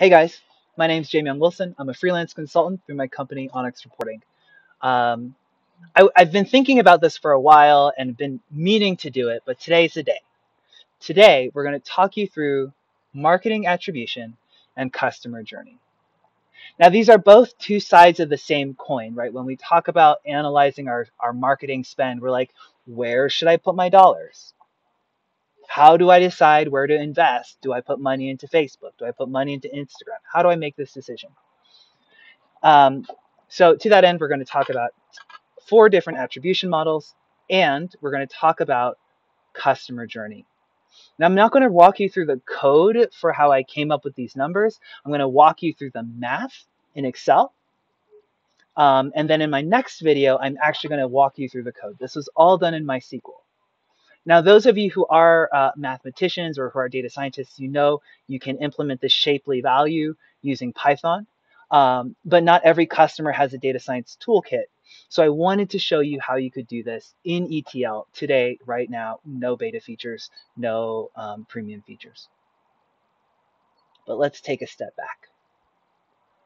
Hey guys, my name is Jamie Wilson. I'm a freelance consultant through my company Onyx Reporting. Um, I, I've been thinking about this for a while and been meaning to do it, but today's the day. Today, we're going to talk you through marketing attribution and customer journey. Now, these are both two sides of the same coin, right? When we talk about analyzing our, our marketing spend, we're like, where should I put my dollars? How do I decide where to invest? Do I put money into Facebook? Do I put money into Instagram? How do I make this decision? Um, so, to that end, we're going to talk about four different attribution models and we're going to talk about customer journey. Now, I'm not going to walk you through the code for how I came up with these numbers. I'm going to walk you through the math in Excel. Um, and then in my next video, I'm actually going to walk you through the code. This was all done in MySQL. Now, those of you who are uh, mathematicians or who are data scientists, you know you can implement this Shapley value using Python, um, but not every customer has a data science toolkit. So I wanted to show you how you could do this in ETL today, right now, no beta features, no um, premium features. But let's take a step back.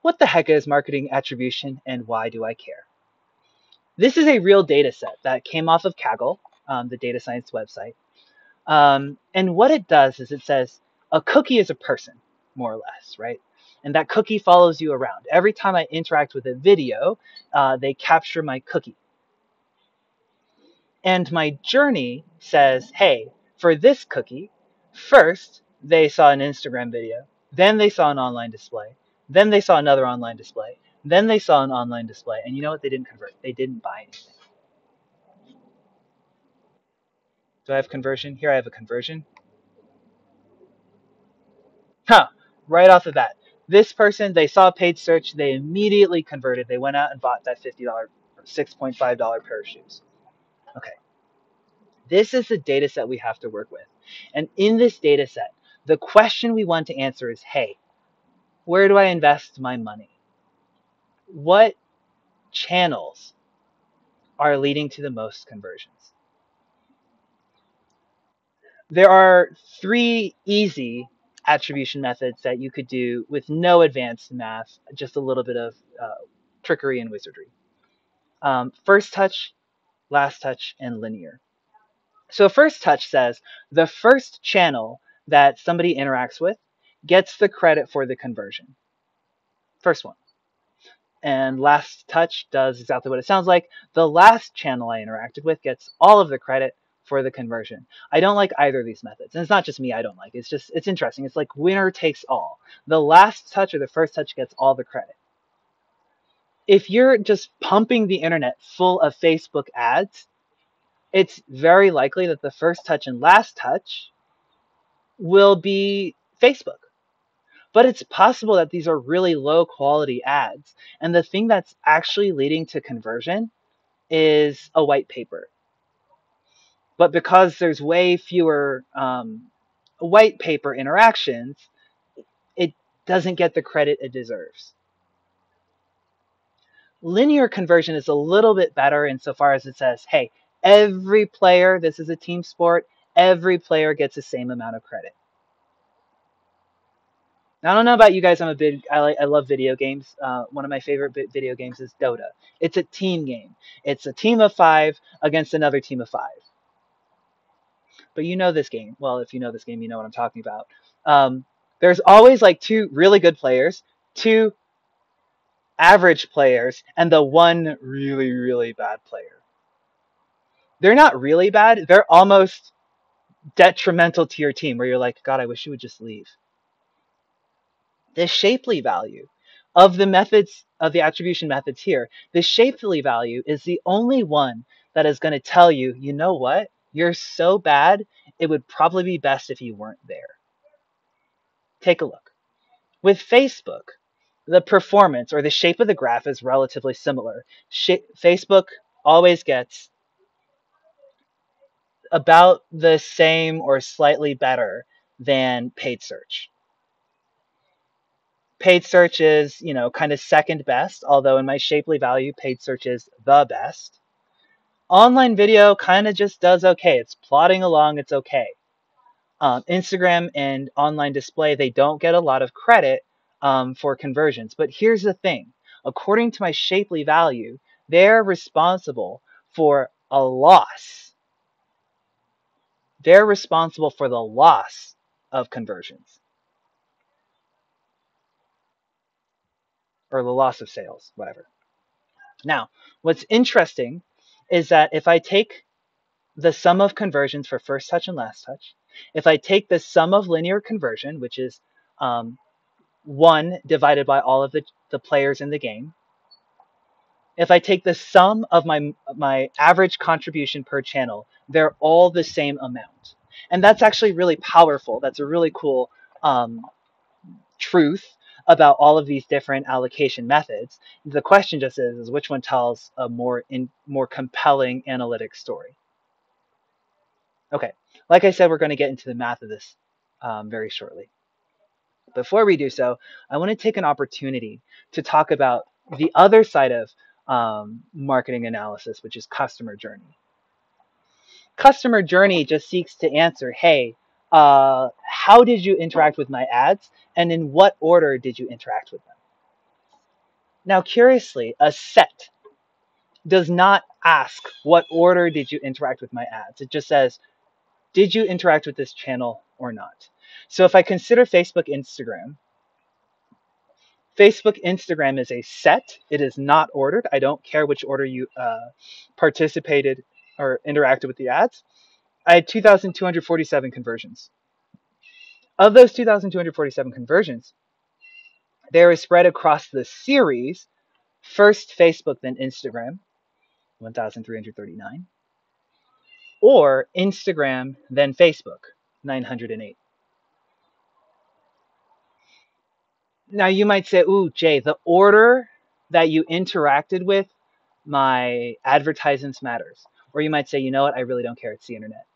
What the heck is marketing attribution and why do I care? This is a real data set that came off of Kaggle um, the data science website. Um, and what it does is it says a cookie is a person, more or less, right? And that cookie follows you around. Every time I interact with a video, uh, they capture my cookie. And my journey says, hey, for this cookie, first they saw an Instagram video, then they saw an online display, then they saw another online display, then they saw an online display. And you know what? They didn't convert, they didn't buy anything. Do I have conversion? Here I have a conversion. Huh, right off the bat. This person, they saw a paid search, they immediately converted. They went out and bought that $50, $6.5 pair of shoes. Okay. This is the data set we have to work with. And in this data set, the question we want to answer is hey, where do I invest my money? What channels are leading to the most conversions? There are three easy attribution methods that you could do with no advanced math, just a little bit of uh, trickery and wizardry. Um, first touch, last touch, and linear. So first touch says the first channel that somebody interacts with gets the credit for the conversion. First one. And last touch does exactly what it sounds like. The last channel I interacted with gets all of the credit for the conversion. I don't like either of these methods. And it's not just me I don't like. It's just it's interesting. It's like winner takes all. The last touch or the first touch gets all the credit. If you're just pumping the internet full of Facebook ads, it's very likely that the first touch and last touch will be Facebook. But it's possible that these are really low quality ads. And the thing that's actually leading to conversion is a white paper but because there's way fewer um, white paper interactions, it doesn't get the credit it deserves. Linear conversion is a little bit better insofar as it says, hey, every player, this is a team sport, every player gets the same amount of credit. Now, I don't know about you guys. I'm a big, I, like, I love video games. Uh, one of my favorite video games is Dota. It's a team game. It's a team of five against another team of five but you know this game. Well, if you know this game, you know what I'm talking about. Um, there's always like two really good players, two average players, and the one really, really bad player. They're not really bad, they're almost detrimental to your team where you're like, God, I wish you would just leave. The Shapley value of the methods, of the attribution methods here, the Shapley value is the only one that is going to tell you, you know what? You're so bad, it would probably be best if you weren't there. Take a look. With Facebook, the performance or the shape of the graph is relatively similar. Sh- Facebook always gets about the same or slightly better than paid search. Paid search is, you know, kind of second best, although in my Shapley value, paid search is the best. Online video kind of just does okay. It's plodding along, it's okay. Um, Instagram and online display, they don't get a lot of credit um, for conversions. But here's the thing according to my Shapley value, they're responsible for a loss. They're responsible for the loss of conversions or the loss of sales, whatever. Now, what's interesting is that if I take the sum of conversions for first touch and last touch, if I take the sum of linear conversion, which is um, 1 divided by all of the, the players in the game, if I take the sum of my, my average contribution per channel, they're all the same amount. And that's actually really powerful. That's a really cool um, truth about all of these different allocation methods. The question just is, is which one tells a more in more compelling analytic story. Okay, like I said, we're going to get into the math of this um, very shortly. Before we do so, I want to take an opportunity to talk about the other side of um, marketing analysis, which is customer journey. Customer journey just seeks to answer, hey, uh, how did you interact with my ads and in what order did you interact with them? Now, curiously, a set does not ask what order did you interact with my ads. It just says, did you interact with this channel or not? So if I consider Facebook, Instagram, Facebook, Instagram is a set. It is not ordered. I don't care which order you uh, participated or interacted with the ads. I had 2,247 conversions. Of those 2,247 conversions, they spread across the series first Facebook, then Instagram, 1,339, or Instagram, then Facebook, 908. Now you might say, ooh, Jae, the order that you interacted with my advertisements matters. Or you might say, you know what, I really don't care, it's the internet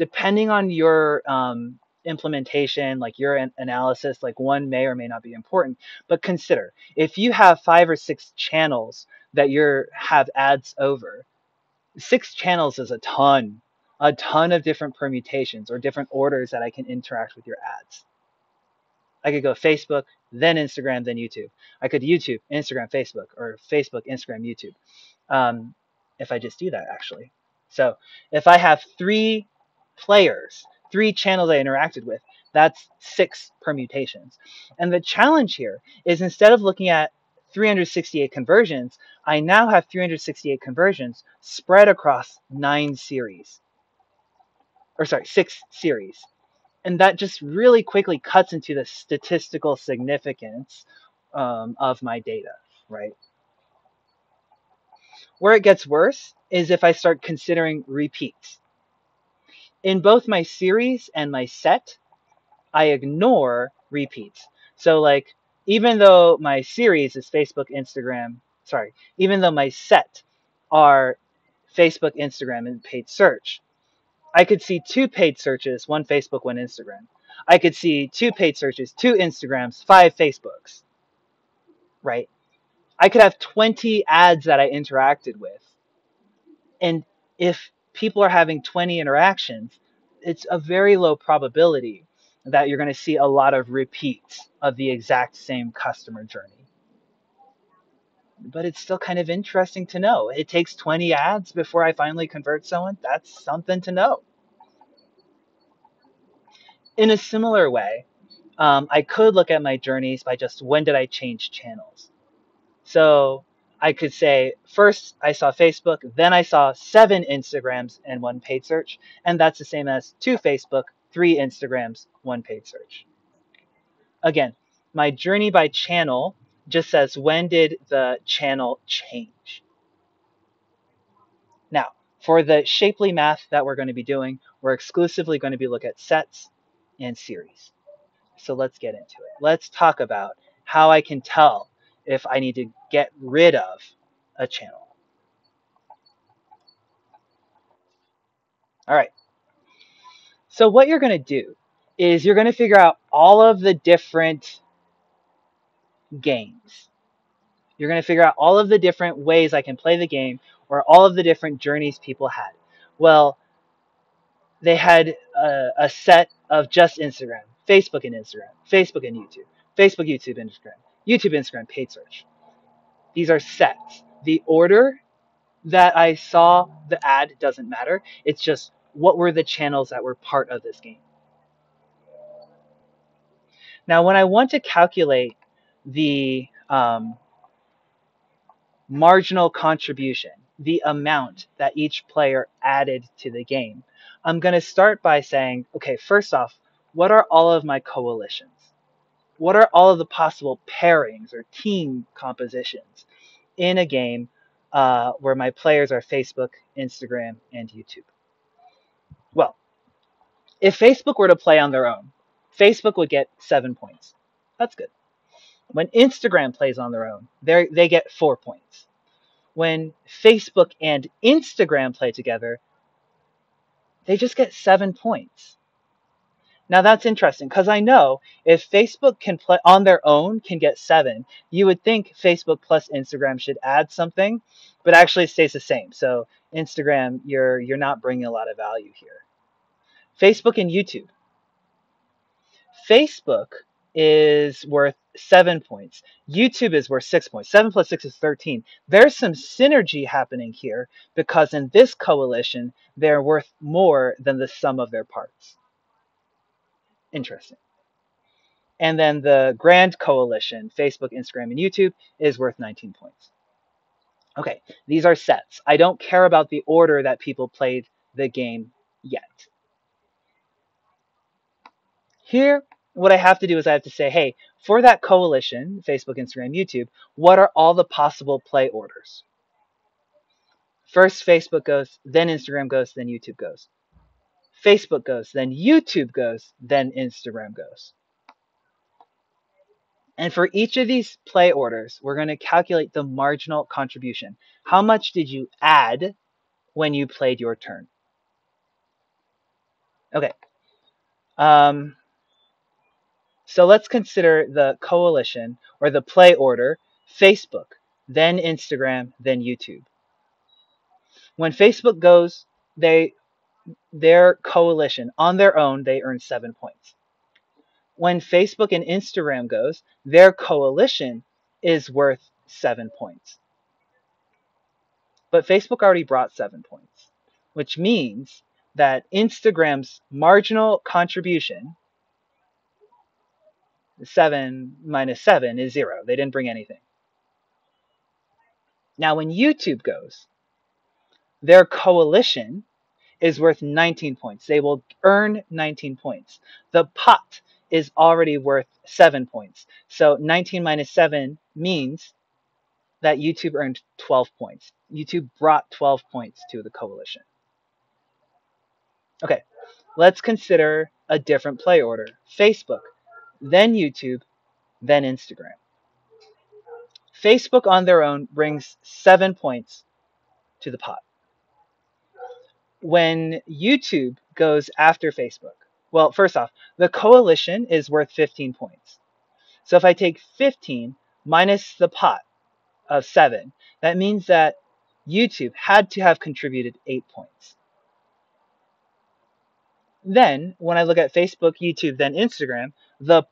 depending on your um, implementation, like your an- analysis, like one may or may not be important. But consider if you have five or six channels that you have ads over, six channels is a ton, a ton of different permutations or different orders that I can interact with your ads. I could go Facebook, then Instagram, then YouTube. I could YouTube, Instagram, Facebook, or Facebook, Instagram, YouTube. Um, if I just do that, actually. So if I have three players, three channels I interacted with. That's six permutations. And the challenge here is instead of looking at 368 conversions, I now have 368 conversions spread across nine series. Or sorry, six series. And that just really quickly cuts into the statistical significance um, of my data, right? Where it gets worse is if I start considering repeats in both my series and my set, I ignore repeats. So like even though my series is Facebook, Instagram, sorry, even though my set are Facebook, Instagram, and paid search, I could see two paid searches, one Facebook, one Instagram. I could see two paid searches, two Instagrams, five Facebooks. Right? I could have 20 ads that I interacted with. And if people are having 20 interactions, it's a very low probability that you're going to see a lot of repeats of the exact same customer journey. But it's still kind of interesting to know. It takes 20 ads before I finally convert someone. That's something to know. In a similar way, um, I could look at my journeys by just when did I change channels. So I could say first I saw Facebook, then I saw seven Instagrams and one paid search, and that's the same as two Facebook, three Instagrams, one paid search. Again, my journey by channel just says when did the channel change. Now, for the Shapley math that we're going to be doing, we're exclusively going to be look at sets and series. So let's get into it. Let's talk about how I can tell if I need to get rid of a channel. All right. So what you're going to do is you're going to figure out all of the different games. You're going to figure out all of the different ways I can play the game or all of the different journeys people had. Well, they had a, a set of just Instagram, Facebook and Instagram, Facebook and YouTube, Facebook, YouTube, Instagram, YouTube, Instagram, paid search. These are sets. The order that I saw the ad doesn't matter. It's just what were the channels that were part of this game. Now, when I want to calculate the um, marginal contribution, the amount that each player added to the game, I'm going to start by saying, okay, first off, what are all of my coalitions? What are all of the possible pairings or team compositions in a game uh, where my players are Facebook, Instagram, and YouTube? Well, if Facebook were to play on their own, Facebook would get seven points. That's good. When Instagram plays on their own, they get four points. When Facebook and Instagram play together, they just get seven points. Now that's interesting because I know if Facebook can play on their own can get seven, you would think Facebook plus Instagram should add something, but actually it stays the same. So Instagram, you're you're not bringing a lot of value here. Facebook and YouTube. Facebook is worth seven points. YouTube is worth six points. Seven plus six is 13. There's some synergy happening here because in this coalition, they're worth more than the sum of their parts. Interesting. And then the grand coalition, Facebook, Instagram, and YouTube, is worth 19 points. Okay, these are sets. I don't care about the order that people played the game yet. Here, what I have to do is I have to say, hey, for that coalition, Facebook, Instagram, YouTube, what are all the possible play orders? First, Facebook goes, then Instagram goes, then YouTube goes. Facebook goes, then YouTube goes, then Instagram goes. And for each of these play orders, we're going to calculate the marginal contribution. How much did you add when you played your turn? Okay. Um, so let's consider the coalition or the play order Facebook, then Instagram, then YouTube. When Facebook goes, they their coalition on their own, they earn seven points. When Facebook and Instagram goes, their coalition is worth seven points. But Facebook already brought seven points, which means that Instagram's marginal contribution, seven minus seven, is zero. They didn't bring anything. Now, when YouTube goes, their coalition is worth 19 points. They will earn 19 points. The pot is already worth 7 points. So 19 minus 7 means that YouTube earned 12 points. YouTube brought 12 points to the coalition. Okay, let's consider a different play order. Facebook, then YouTube, then Instagram. Facebook on their own brings 7 points to the pot when YouTube goes after Facebook, well, first off, the coalition is worth 15 points. So if I take 15 minus the pot of 7, that means that YouTube had to have contributed 8 points. Then, when I look at Facebook, YouTube, then Instagram, the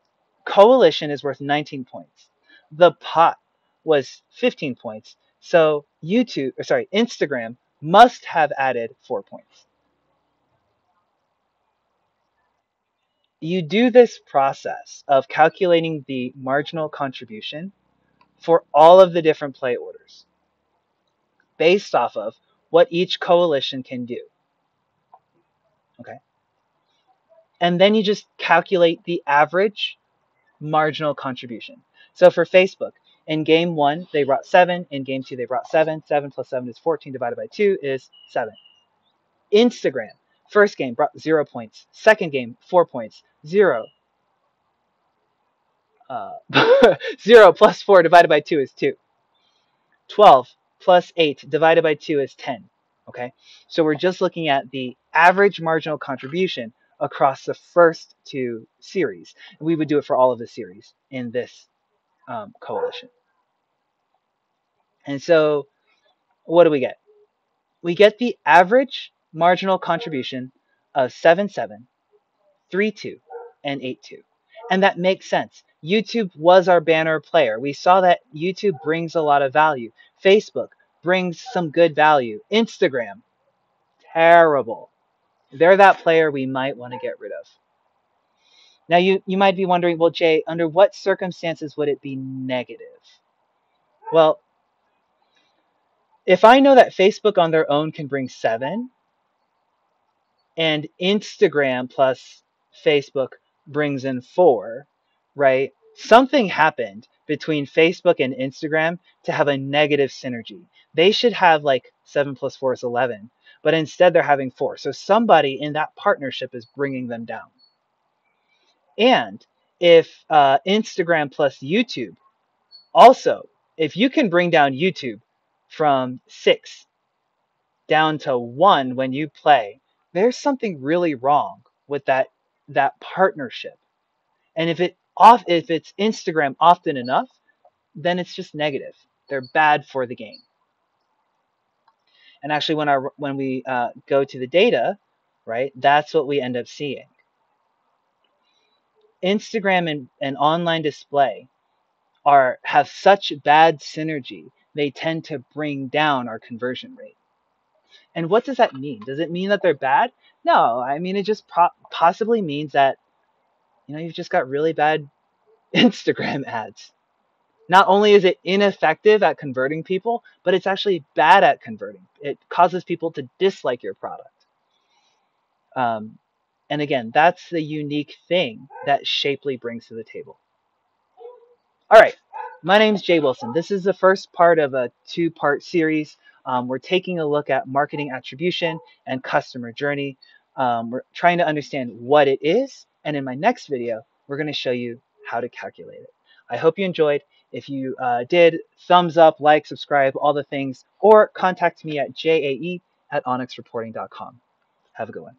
coalition is worth 19 points. The pot was 15 points. So YouTube, or sorry, Instagram must have added four points. You do this process of calculating the marginal contribution for all of the different play orders based off of what each coalition can do. Okay. And then you just calculate the average marginal contribution. So for Facebook, in game one, they brought 7. In game two, they brought 7. 7 plus 7 is 14 divided by 2 is 7. Instagram, first game brought 0 points. Second game, 4 points. 0. Uh, 0 plus 4 divided by 2 is 2. 12 plus 8 divided by 2 is 10. Okay, so we're just looking at the average marginal contribution across the first two series. We would do it for all of the series in this um, coalition. And so what do we get? We get the average marginal contribution of 7, 7, 3, 2, and 8, 2. And that makes sense. YouTube was our banner player. We saw that YouTube brings a lot of value. Facebook brings some good value. Instagram, terrible. They're that player we might want to get rid of. Now, you, you might be wondering, well, Jae, under what circumstances would it be negative? Well, if I know that Facebook on their own can bring seven, and Instagram plus Facebook brings in four, right? Something happened between Facebook and Instagram to have a negative synergy. They should have like seven plus four is 11, but instead they're having four. So somebody in that partnership is bringing them down. And if uh, Instagram plus YouTube, also, if you can bring down YouTube from six down to one when you play, there's something really wrong with that that partnership. And if it off if it's Instagram often enough, then it's just negative. They're bad for the game. And actually, when our when we uh, go to the data, right, that's what we end up seeing. Instagram and, and online display are have such bad synergy, they tend to bring down our conversion rate. And what does that mean? Does it mean that they're bad? No, I mean it just pro- possibly means that you know you've just got really bad Instagram ads. Not only is it ineffective at converting people, but it's actually bad at converting. It causes people to dislike your product. Um, and again, that's the unique thing that Shapley brings to the table. All right, my name is Jae Wilson. This is the first part of a two part series. Um, we're taking a look at marketing attribution and customer journey. Um, we're trying to understand what it is. And in my next video, we're going to show you how to calculate it. I hope you enjoyed. If you uh, did, thumbs up, like, subscribe, all the things, or contact me at jae at onyxreporting.com. Have a good one.